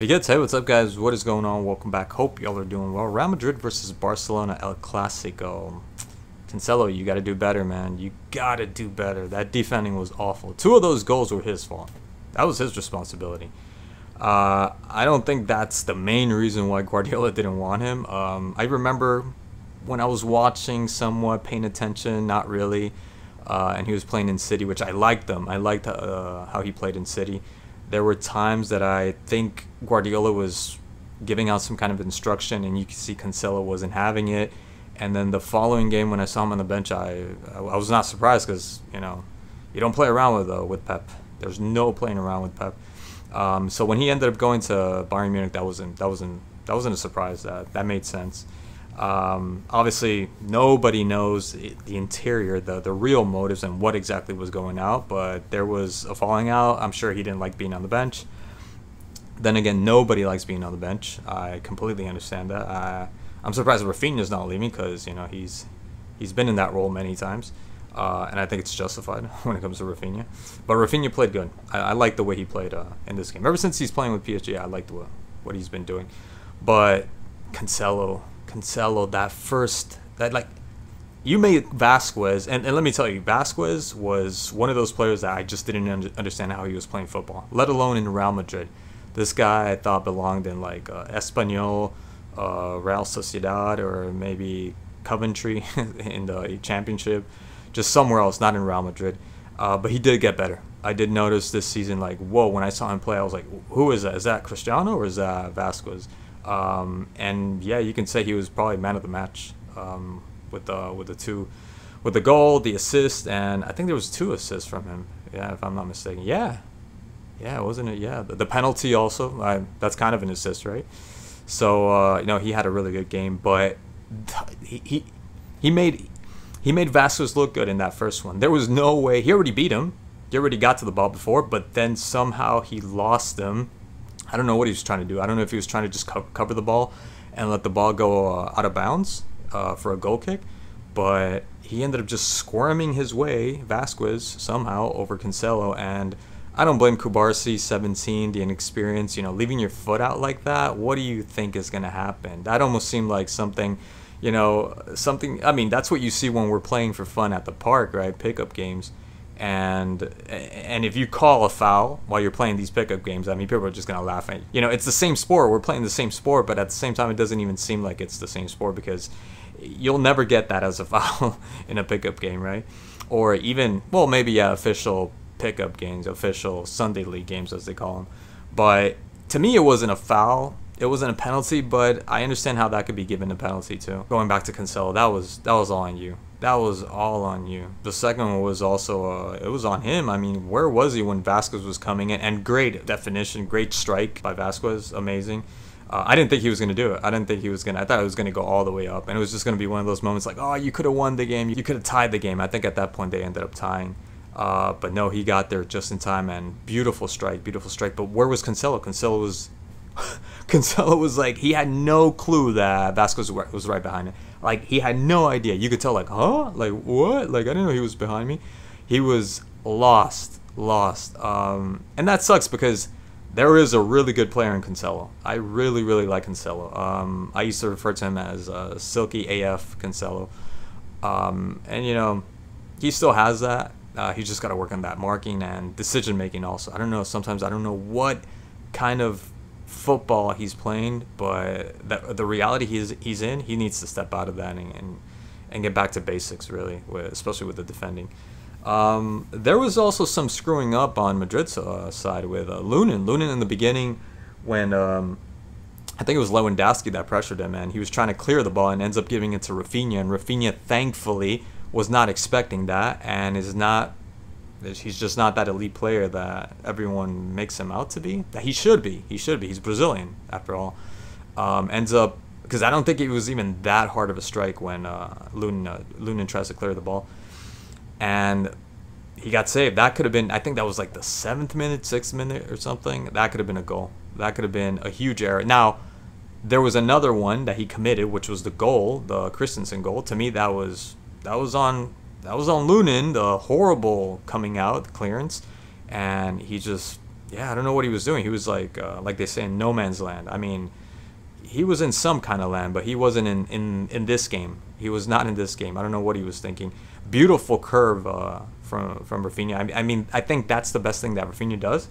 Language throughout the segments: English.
Hey gets hey what's up guys? What is going on? Welcome back. Hope y'all are doing well. Real Madrid versus Barcelona El Clasico. Cancelo you gotta do better man. You gotta do better. That defending was awful. Two of those goals were his fault. That was his responsibility. Uh, I don't think that's the main reason why Guardiola didn't want him. Um, I remember when I was watching somewhat paying attention not really uh, and he was playing in City which I liked him. I liked uh, how he played in City there were times that I think Guardiola was giving out some kind of instruction, and you could see Cancelo wasn't having it. And then the following game, when I saw him on the bench, I I was not surprised because you know you don't play around with uh, with Pep. There's no playing around with Pep. Um, so when he ended up going to Bayern Munich, that wasn't that wasn't that wasn't a surprise. That that made sense. Um, obviously, nobody knows the interior, the the real motives, and what exactly was going out. But there was a falling out. I'm sure he didn't like being on the bench. Then again, nobody likes being on the bench. I completely understand that. I, I'm surprised Rafinha's not leaving because you know he's he's been in that role many times, uh, and I think it's justified when it comes to Rafinha. But Rafinha played good. I, I like the way he played uh, in this game. Ever since he's playing with PSG, I like the what he's been doing. But Cancelo Cancelo, that first, that like, you made Vázquez, and, and let me tell you, Vázquez was one of those players that I just didn't un- understand how he was playing football, let alone in Real Madrid. This guy I thought belonged in like uh, Espanyol, uh, Real Sociedad, or maybe Coventry in the championship, just somewhere else, not in Real Madrid. Uh, but he did get better. I did notice this season, like, whoa, when I saw him play, I was like, who is that? Is that Cristiano or is that Vázquez? Um, and yeah, you can say he was probably man of the match um, with the with the two, with the goal, the assist, and I think there was two assists from him. Yeah, if I'm not mistaken. Yeah, yeah, wasn't it? Yeah, the, penalty also. I, that's kind of an assist, right? So uh, you know he had a really good game, but he he, he made he made Vázquez look good in that first one. There was no way he already beat him. He already got to the ball before, but then somehow he lost them I don't know what he was trying to do. I don't know if he was trying to just co- cover the ball and let the ball go uh, out of bounds uh, for a goal kick, but he ended up just squirming his way, Vázquez, somehow over Cancelo. And I don't blame Cubarsí, 17, the inexperience, you know, leaving your foot out like that. What do you think is going to happen? That almost seemed like something, you know, something. I mean, that's what you see when we're playing for fun at the park, right? Pickup games and and if you call a foul while you're playing these pickup games, I mean, people are just gonna laugh at you. You know, it's the same sport. We're playing the same sport, but at the same time, it doesn't even seem like it's the same sport because you'll never get that as a foul in a pickup game, right? Or even, well, maybe yeah, official pickup games, official Sunday league games as they call them. But to me, it wasn't a foul. It wasn't a penalty, but I understand how that could be given a penalty too. Going back to Cancelo, that was that was all on you that was all on you. The second one was also uh, it was on him. I mean, where was he when Vázquez was coming in? And great definition, great strike by Vázquez, amazing. Uh, I didn't think he was going to do it. I didn't think he was going to. I thought it was going to go all the way up, and it was just going to be one of those moments like, oh, you could have won the game, you could have tied the game. I think at that point they ended up tying. Uh, but no, he got there just in time, and beautiful strike, beautiful strike. But where was Cancelo? Cancelo was Cancelo was like he had no clue that Vázquez was right behind him. Like he had no idea. You could tell like, huh? Like what? Like I didn't know he was behind me. He was lost, lost. Um, and that sucks because there is a really good player in Cancelo. I really, really like Cancelo. Um, I used to refer to him as uh, Silky AF Cancelo. Um, and you know, he still has that. Uh, he's just got to work on that marking and decision making also. I don't know. Sometimes I don't know what kind of football he's playing, but the, the reality he's he's in, he needs to step out of that and and, and get back to basics really, especially with the defending. Um, there was also some screwing up on Madrid's uh, side with uh, Lunin. Lunin in the beginning, when um, I think it was Lewandowski that pressured him, and he was trying to clear the ball and ends up giving it to Rafinha, and Rafinha thankfully was not expecting that and is not He's just not that elite player that everyone makes him out to be. That he should be. He should be. He's Brazilian after all. Um, ends up because I don't think it was even that hard of a strike when uh, Lunin, uh, Lunin tries to clear the ball, and he got saved. That could have been. I think that was like the seventh minute, sixth minute, or something. That could have been a goal. That could have been a huge error. Now, there was another one that he committed, which was the goal, the Christensen goal. To me, that was that was on that was on Lunin, the horrible coming out clearance, and he just yeah, I don't know what he was doing. He was like, uh, like they say in no man's land. I mean, he was in some kind of land, but he wasn't in, in, in this game. He was not in this game. I don't know what he was thinking. Beautiful curve uh, from from Rafinha. I, I mean, I think that's the best thing that Rafinha does.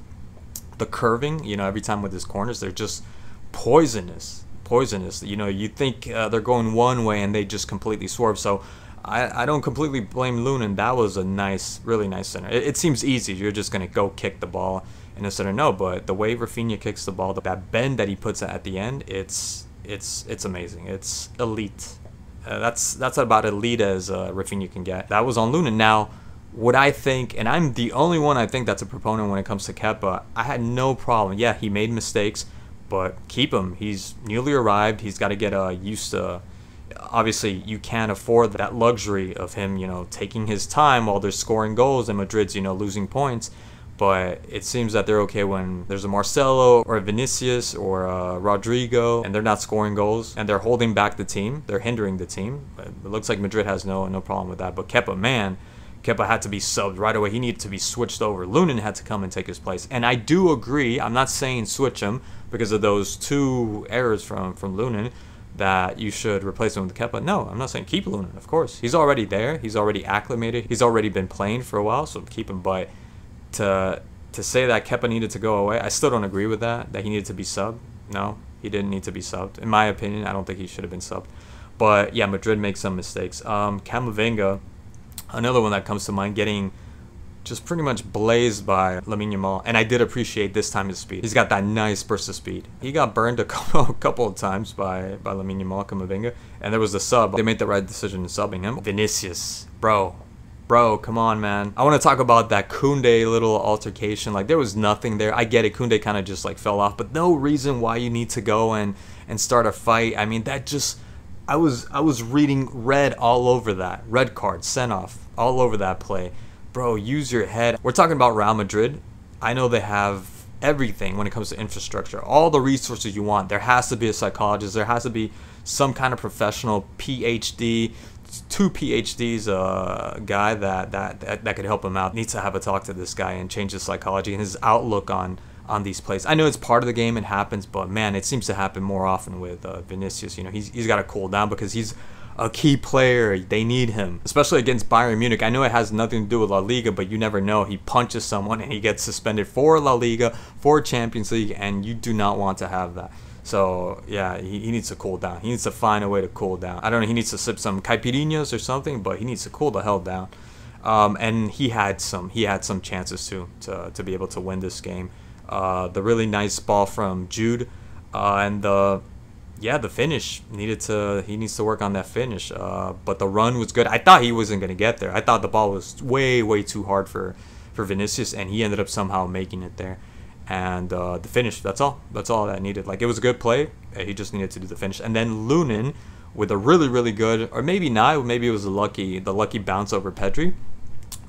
The curving, you know, every time with his corners, they're just poisonous, poisonous. You know, you think uh, they're going one way and they just completely swerve. So I, I don't completely blame Lunin. That was a nice, really nice center. It, it seems easy. You're just gonna go kick the ball in a center. No, but the way Rafinha kicks the ball, the that bend that he puts at the end, it's it's it's amazing. It's elite. Uh, that's that's about elite as uh, Rafinha can get. That was on Lunin. Now, what I think, and I'm the only one I think that's a proponent when it comes to Kepa. I had no problem. Yeah, he made mistakes, but keep him. He's newly arrived. He's got to get uh, used to obviously you can't afford that luxury of him, you know, taking his time while they're scoring goals and Madrid's, you know, losing points. But it seems that they're okay when there's a Marcelo or a Vinicius or a Rodrygo and they're not scoring goals and they're holding back the team. They're hindering the team. It looks like Madrid has no no problem with that. But Kepa, man, Kepa had to be subbed right away. He needed to be switched over. Lunin had to come and take his place. And I do agree. I'm not saying switch him because of those two errors from from Lunin that you should replace him with Kepa. No, I'm not saying keep Lunin, of course. He's already there. He's already acclimated. He's already been playing for a while, so keep him. But to to say that Kepa needed to go away, I still don't agree with that. That he needed to be subbed. No, he didn't need to be subbed. In my opinion, I don't think he should have been subbed. But yeah, Madrid makes some mistakes. Um, Camavinga, another one that comes to mind, getting just pretty much blazed by Lamine Yamal, and I did appreciate this time his speed. He's got that nice burst of speed. He got burned a couple, a couple of times by by Lamine Yamal, Camavinga, and there was the sub. They made the right decision in subbing him. Vinicius, bro, bro, come on, man. I want to talk about that Koundé little altercation. Like there was nothing there. I get it. Koundé kind of just like fell off, but no reason why you need to go and and start a fight. I mean, that just. I was I was reading red all over that red card sent off all over that play bro, use your head. We're talking about Real Madrid. I know they have everything when it comes to infrastructure, all the resources you want. There has to be a psychologist. There has to be some kind of professional PhD, two PhDs uh, guy that, that that that could help him out. Needs to have a talk to this guy and change his psychology and his outlook on on these plays. I know it's part of the game, it happens, but man, it seems to happen more often with uh, Vinicius. You know, he's he's got to cool down because he's a key player. They need him, especially against Bayern Munich. I know it has nothing to do with La Liga, but you never know. He punches someone and he gets suspended for La Liga, for Champions League, and you do not want to have that. So yeah, he, he needs to cool down. He needs to find a way to cool down. I don't know. He needs to sip some caipirinhas or something, but he needs to cool the hell down. Um, and he had some he had some chances too to to be able to win this game. Uh, the really nice ball from Jude, uh, and the yeah, the finish needed to. He needs to work on that finish. Uh, but the run was good. I thought he wasn't gonna get there. I thought the ball was way, way too hard for for Vinicius, and he ended up somehow making it there. And uh, the finish. That's all. That's all that needed. Like it was a good play. He just needed to do the finish. And then Lunin with a really, really good, or maybe not. Maybe it was a lucky, the lucky bounce over Pedri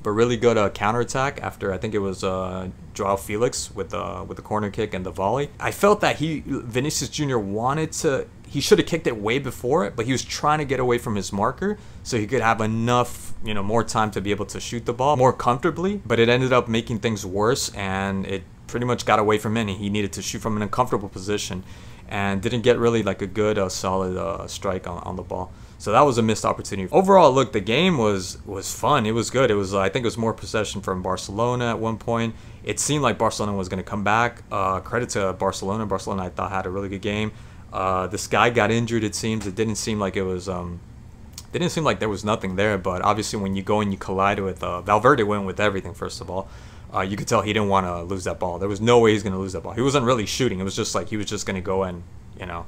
but really good uh, counterattack after I think it was uh, Joao Felix with the uh, with the corner kick and the volley. I felt that he Vinicius Jr. wanted to he should have kicked it way before it, but he was trying to get away from his marker so he could have enough, you know, more time to be able to shoot the ball more comfortably. But it ended up making things worse, and it pretty much got away from him. He needed to shoot from an uncomfortable position, and didn't get really like a good, uh, solid uh, strike on, on the ball. So that was a missed opportunity. Overall, look, the game was was fun. It was good. It was I think it was more possession from Barcelona at one point. It seemed like Barcelona was going to come back. Uh, credit to Barcelona. Barcelona I thought had a really good game. Uh, this guy got injured. It seems it didn't seem like it was. Um, didn't seem like there was nothing there. But obviously, when you go and you collide with uh, Valverde, went with everything. First of all, uh, you could tell he didn't want to lose that ball. There was no way he's going to lose that ball. He wasn't really shooting. It was just like he was just going to go and you know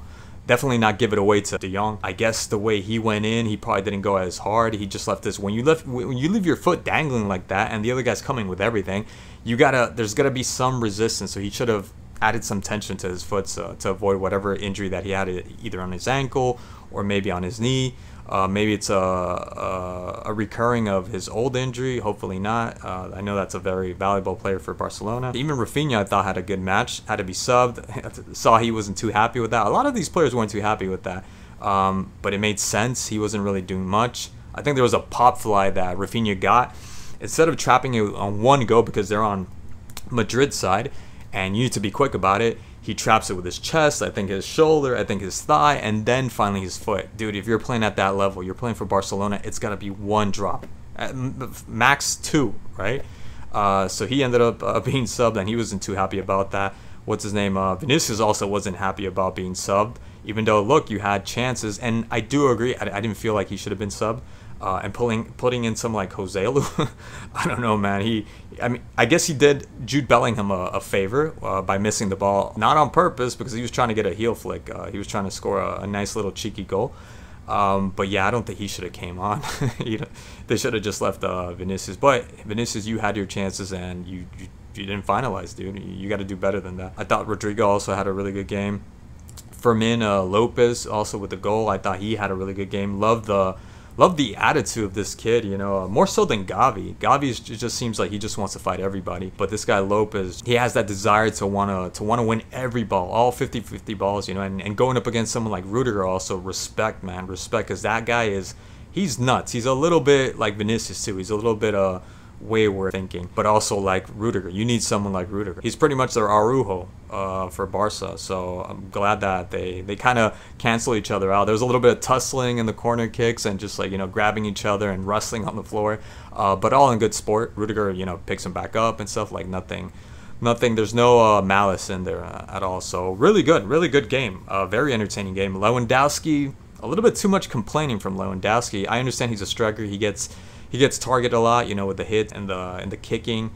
definitely not give it away to De Jong. I guess the way he went in, he probably didn't go as hard. He just left this when you left when you leave your foot dangling like that, and the other guy's coming with everything. You gotta there's gotta be some resistance. So he should have added some tension to his foot so, to avoid whatever injury that he had either on his ankle or maybe on his knee. Uh, maybe it's a, a, a, recurring of his old injury. Hopefully not. Uh, I know that's a very valuable player for Barcelona. Even Rafinha, I thought had a good match. Had to be subbed. Saw he wasn't too happy with that. A lot of these players weren't too happy with that. Um, but it made sense. He wasn't really doing much. I think there was a pop fly that Rafinha got. Instead of trapping it on one go because they're on Madrid side, and you need to be quick about it. He traps it with his chest, I think his shoulder, I think his thigh, and then finally his foot. Dude, if you're playing at that level, you're playing for Barcelona, it's got to be one drop. At max two, right? Uh, so he ended up uh, being subbed, and he wasn't too happy about that. What's his name? Uh, Vinicius also wasn't happy about being subbed, even though, look, you had chances. And I do agree, I, I didn't feel like he should have been subbed uh, and pulling putting in some like Joselu. I don't know, man. He, I mean, I guess he did Jude Bellingham a, a favor uh, by missing the ball, not on purpose because he was trying to get a heel flick. Uh, he was trying to score a, a nice little cheeky goal. Um, but yeah, I don't think he should have came on. you know, they should have just left uh, Vinicius. But Vinicius, you had your chances and you you, you didn't finalize, dude. You, you got to do better than that. I thought Rodrygo also had a really good game. Fermin uh, Lopez also with the goal. I thought he had a really good game. Love the love the attitude of this kid, you know, uh, more so than Gavi. Gavi just seems like he just wants to fight everybody, but this guy Lopez, he has that desire to want to to win every ball, all 50-50 balls, you know, and, and going up against someone like Rudiger also respect, man, respect, because that guy is, he's nuts. He's a little bit like Vinicius too. He's a little bit uh wayward thinking, but also like Rudiger. You need someone like Rudiger. He's pretty much their Araujo uh, for Barca. So I'm glad that they they kind of cancel each other out. There's a little bit of tussling in the corner kicks and just like you know grabbing each other and wrestling on the floor, uh, but all in good sport. Rudiger you know picks him back up and stuff like nothing. Nothing. There's no uh, malice in there uh, at all. So really good, really good game. Very entertaining game. Lewandowski, a little bit too much complaining from Lewandowski. I understand he's a striker. He gets he gets targeted a lot, you know, with the hit and the and the kicking.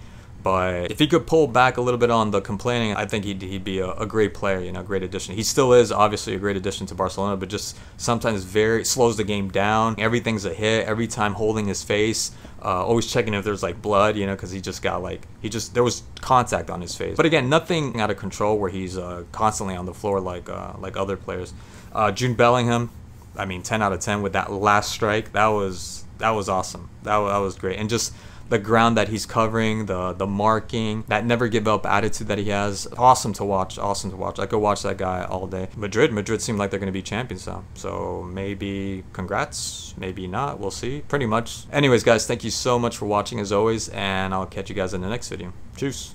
But if he could pull back a little bit on the complaining, I think he'd, he'd be a, a great player, you know, great addition. He still is obviously a great addition to Barcelona, but just sometimes very slows the game down. Everything's a hit every time, holding his face, uh, always checking if there's like blood, you know, because he just got like he just there was contact on his face. But again, nothing out of control where he's uh, constantly on the floor like uh, like other players. Uh, Jude Bellingham, I mean, 10 out of 10 with that last strike. That was that was awesome. That, that was great. And just the ground that he's covering, the the marking, that never give up attitude that he has. Awesome to watch. Awesome to watch. I could watch that guy all day. Madrid, Madrid seem like they're going to be champions now. So maybe congrats, maybe not. We'll see. Pretty much. Anyways, guys, thank you so much for watching as always, and I'll catch you guys in the next video. Cheers.